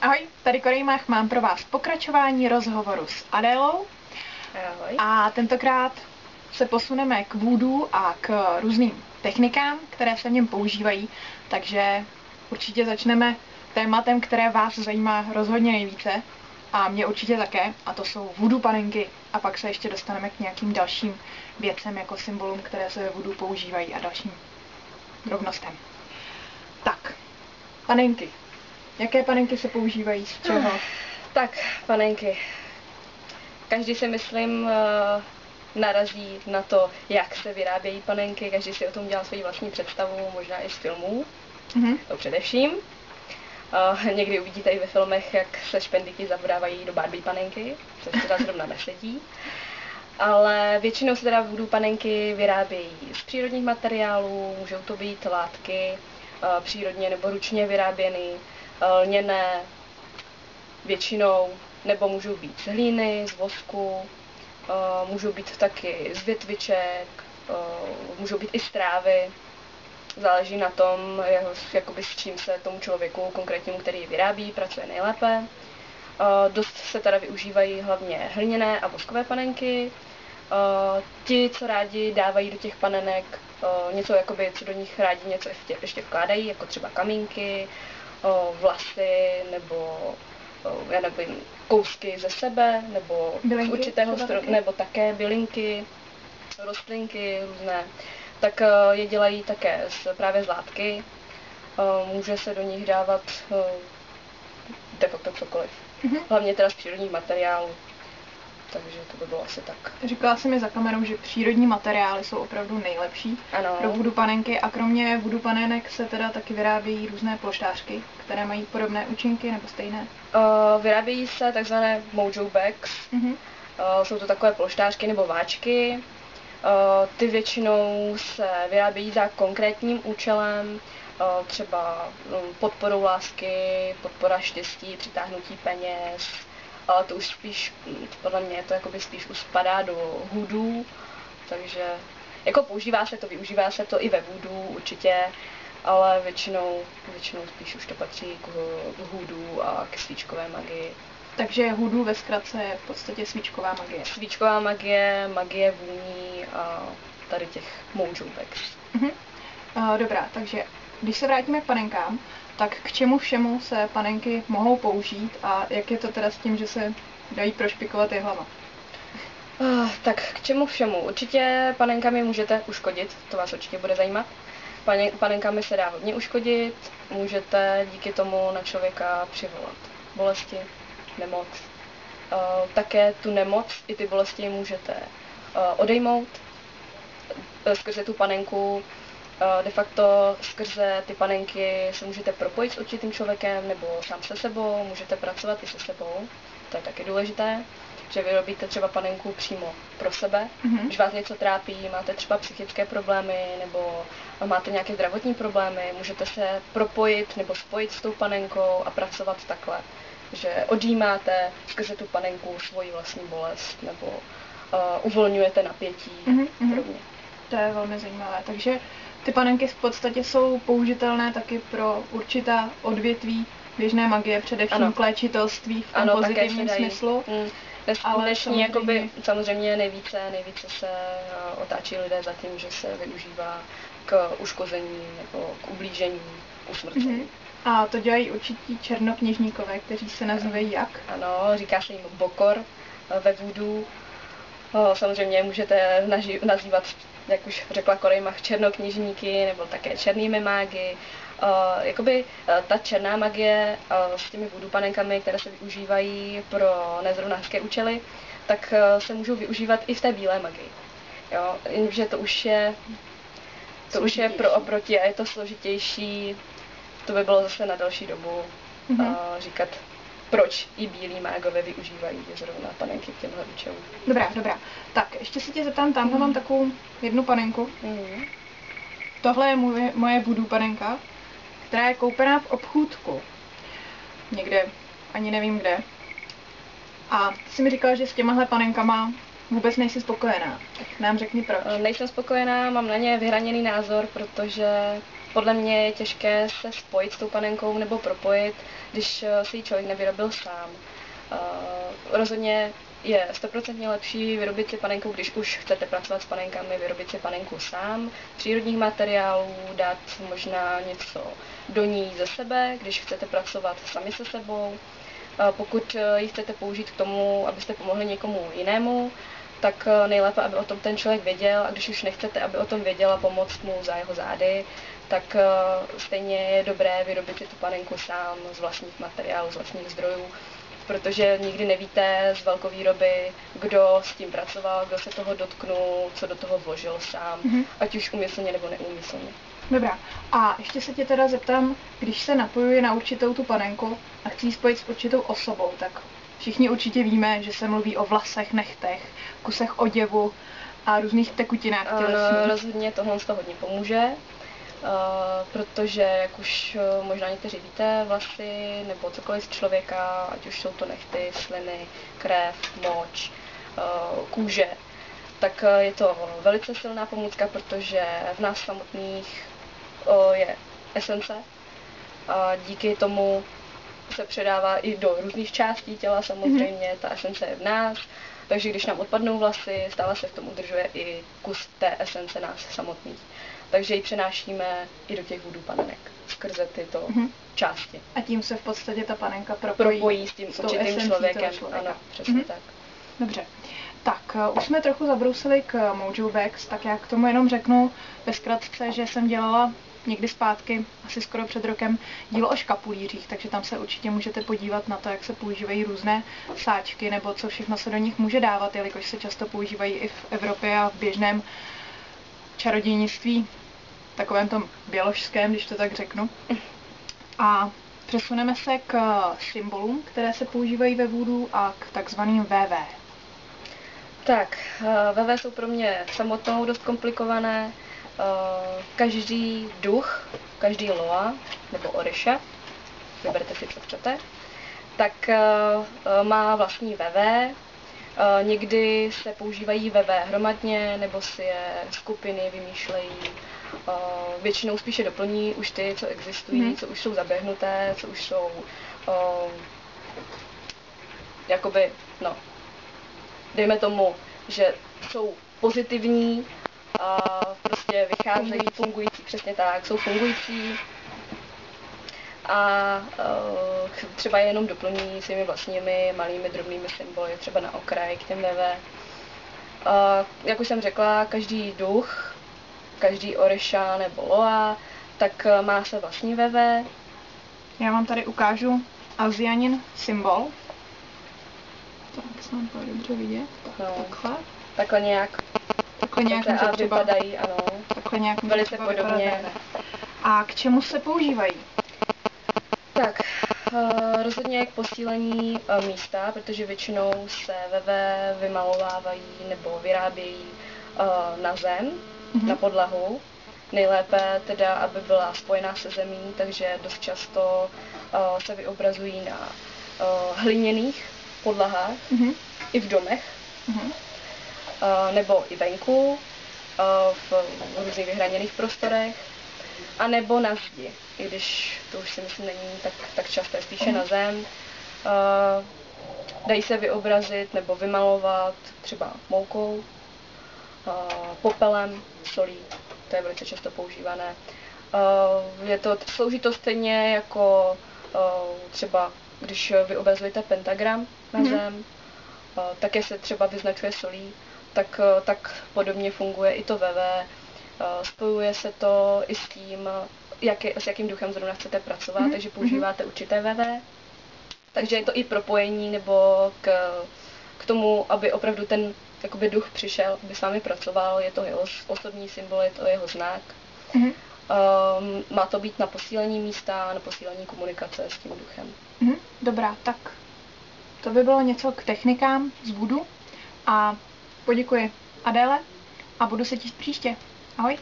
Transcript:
Ahoj, tady Korejmach mám pro vás pokračování rozhovoru s Adélou. Ahoj. A tentokrát se posuneme k vůdu a k různým technikám, které se v něm používají, takže určitě začneme tématem, které vás zajímá rozhodně nejvíce a mě určitě také, a to jsou voodoo panenky a pak se ještě dostaneme k nějakým dalším věcem jako symbolům, které se ve voodoo používají a dalším drobnostem. Tak, panenky. Jaké panenky se používají z čeho? Tak, panenky. Každý si myslím eh, narazí na to, jak se vyrábějí panenky, každý si o tom dělá svoji vlastní představu, možná i z filmů, Mhm. to především. Uh, někdy uvidíte i ve filmech, jak se špendiky zabrávají do Barbie panenky, což teda zrovna nesedí. Ale většinou se teda voodoo panenky vyrábějí z přírodních materiálů, můžou to být látky uh, přírodně nebo ručně vyráběny, uh, lněné většinou, nebo můžou být z hlíny, z vosku, uh, můžou být taky z větviček, uh, můžou být i z trávy, záleží na tom, jak- jakoby s čím se tomu člověku konkrétnímu, který je vyrábí, pracuje nejlépe. Uh, dost se teda využívají hlavně hliněné a voskové panenky. Ti, co rádi dávají do těch panenek něco, jakoby, co do nich rádi něco ještě, ještě vkládají, jako třeba kamínky, vlasy, nebo já nevím, kousky ze sebe, nebo Bylinky určitého stro- taky? nebo také bylinky, rostlinky různé, tak eh, je dělají také z, právě z látky. Eh, Může se do nich dávat eh, de facto cokoliv. Mhm. Hlavně teda z přírodních materiálů. Takže to by bylo asi tak. Říkala jsem mi za kamerou, že přírodní materiály jsou opravdu nejlepší Ano. pro voodoo panenky a kromě voodoo panenek se teda taky vyrábějí různé ploštářky, které mají podobné účinky nebo stejné. Eh, Vyrábějí se takzvané mojo bags. Mhm. Eh, Jsou to takové polštářky nebo váčky. Eh, Ty většinou se vyrábějí za konkrétním účelem, eh, třeba mm, podporou lásky, podpora štěstí, přitáhnutí peněz. Ale to už spíš, podle mě to jakoby spíš už spadá do hudů, takže jako používá se to, využívá se to i ve voodoo určitě, ale většinou, většinou spíš už to patří k, k hudů a k svíčkové magii. Takže voodoo ve zkratce je v podstatě svíčková magie. Svíčková magie, magie vůní a tady těch mojo bags. Mhm. Uh, dobrá, takže když se vrátíme k panenkám, tak k čemu všemu se panenky mohou použít a jak je to teda s tím, že se dají prošpikovat je hlava? Ah, tak k čemu všemu? Určitě panenkami můžete uškodit, to vás určitě bude zajímat. Pane, panenkami se dá hodně uškodit, můžete díky tomu na člověka přivolat bolesti, nemoc. Uh, také tu nemoc i ty bolesti můžete uh, odejmout eh, skrze tu panenku. De facto skrze ty panenky se můžete propojit s určitým člověkem nebo sám se sebou, můžete pracovat i se sebou, to je taky důležité, že vyrobíte třeba panenku přímo pro sebe. Mhm. Když vás něco trápí, máte třeba psychické problémy nebo máte nějaké zdravotní problémy, můžete se propojit nebo spojit s tou panenkou a pracovat takhle, že odjímáte skrze tu panenku svoji vlastní bolest nebo uh, uvolňujete napětí Mhm, a mhm. podobně. To je velmi zajímavé. Takže ty panenky v podstatě jsou použitelné taky pro určitá odvětví běžné magie, především Ano. k léčitelství v tom Ano, pozitivním smyslu. Mm. Ale dnešní samozřejmě- jakoby, samozřejmě nejvíce, nejvíce se uh, otáčí lidé za tím, že se využívá k uškození nebo k ublížení, k usmrcení. Mhm. A to dělají určití černokněžníkové, kteří se nazývají jak? Ano, říká se jim bokor eh, ve voodoo. Eh, Samozřejmě můžete nazývat, jak už řekla Korejmach, černokněžníky nebo také černými mágy. Uh, jakoby uh, ta černá magie uh, s těmi voodoo panenkami, které se využívají pro nezrovna hezké účely, tak se můžou využívat i v té bílé magii. Jo, jenže to už je to už je pro oproti a je to složitější. To by bylo zase na další dobu Mhm. uh, říkat, proč i bílí mágové využívají zrovna panenky k těmhle účelům. Dobrá, dobrá. Tak, ještě se tě zeptám, tamhle mám takovou jednu panenku. Mm. Tohle je moje, moje voodoo panenka, která je koupená v obchůdku. Někde, ani nevím kde. A ty jsi mi říkala, že s těmahle panenkama vůbec nejsi spokojená. Tak nám řekni proč. Nejsem spokojená, mám na ně vyhraněný názor, protože podle mě je těžké se spojit s tou panenkou nebo propojit, když eh, si ji člověk nevyrobil sám. Uh, rozhodně je stoprocentně lepší vyrobit si panenku, když už chcete pracovat s panenkami, vyrobit si panenku sám, přírodních materiálů, dát možná něco do ní ze sebe, když chcete pracovat sami se sebou. Pokud ji chcete použít k tomu, abyste pomohli někomu jinému, tak nejlépe, aby o tom ten člověk věděl a když už nechcete, aby o tom věděla, pomoct mu za jeho zády, tak stejně je dobré vyrobit si tu panenku sám z vlastních materiálů, z vlastních zdrojů, protože nikdy nevíte z velkovýroby, kdo s tím pracoval, kdo se toho dotknul, co do toho vložil sám, mm-hmm. ať už umyslně nebo neumyslně. Dobrá. A ještě se tě teda zeptám, když se napojuje na určitou tu panenku a chci spojit s určitou osobou, tak všichni určitě víme, že se mluví o vlasech, nechtech, kusech oděvu a různých tekutinách tělesných. Rozhodně tohle to hodně pomůže. Uh, protože, jak už uh, možná někteří víte, vlasy nebo cokoliv z člověka, ať už jsou to nechty, sliny, krev, moč, kůže, tak je to velice silná pomůcka, protože v nás samotných je esence a díky tomu se předává i do různých částí těla samozřejmě, ta esence je v nás, takže když nám odpadnou vlasy, stále se v tom udržuje i kus té esence nás samotných takže ji přenášíme i do těch vůdů panenek skrze tyto mm-hmm. části. A tím se v podstatě ta panenka propojí, propojí s tím s určitým člověkem. Ano, přesně mm-hmm. tak. Dobře. Tak, uh, už jsme trochu zabrousili k Mojo Bags, tak já k tomu jenom řeknu ve zkratce, že jsem dělala někdy zpátky, asi skoro před rokem, dílo o škapulířích, takže tam se určitě můžete podívat na to, jak se používají různé sáčky nebo co všechno se do nich může dávat, jelikož se často používají i v Evropě a v běžném čarodějnictví takovém tom běložském, když to tak řeknu. A přesuneme se k symbolům, které se používají ve vůdu a k takzvaným VV. Tak, VV eh, jsou pro mě samotnou dost komplikované. Eh, každý duch, každý loa nebo oryša, vyberte si, co chcete, tak eh, má vlastní VV, Někdy se používají VV hromadně, nebo si je skupiny vymýšlejí uh, většinou spíše doplní už ty, co existují, hmm. co už jsou zaběhnuté, co už jsou uh, jakoby, no, dejme tomu, že jsou pozitivní a prostě vycházejí fungující, přesně tak, jsou fungující a uh, třeba jenom doplní svými vlastními malými drobnými symboly, třeba na okraj k těm VV. Uh, jak už jsem řekla, každý duch každý Oreša nebo Loa, tak eh, má se vlastní VV. Já vám tady ukážu Azianin symbol. Tak snad to dobře vidět. Tak, no. Takhle. Takhle nějak. Takhle nějak může a třeba, vypadají, ano. Takhle nějak Velice podobně. A k čemu se používají? Tak, uh, rozhodně k posílení uh, místa, protože většinou se VV vymalovávají nebo vyrábějí uh, na zem, mm-hmm. na podlahu. Nejlépe teda, aby byla spojená se zemí, takže dost často uh, se vyobrazují na uh, hliněných podlahách, mm-hmm. i v domech, mm-hmm. Uh, nebo i venku, uh, v, různých vyhraněných prostorech, a nebo na zdi, i když to už si myslím není tak, tak časté, spíše na zem. Uh, dají se vyobrazit nebo vymalovat třeba moukou, popelem, solí, to je velice často používané. Je to, slouží to stejně jako třeba, když vyobrazujete pentagram na mm-hmm. zem, také se třeba vyznačuje solí, tak, tak podobně funguje i to VV. Spojuje se to i s tím, jak je, s jakým duchem zrovna chcete pracovat, mm-hmm. takže používáte určité VV. Takže je to i propojení nebo k, k tomu, aby opravdu ten jakoby duch přišel, aby s vámi pracoval, je to jeho osobní symbol, je to jeho znak. Mm-hmm. Um, má to být na posílení místa, na posílení komunikace s tím duchem. Mm-hmm. Dobrá, tak to by bylo něco k technikám z Voodoo a poděkuji Adéle a budu se těšit příště. Ahoj.